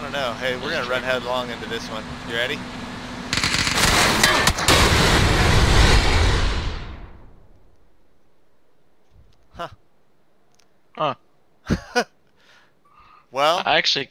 I don't know. Hey, we're gonna run headlong into this one. You ready? Huh. Huh. well, I actually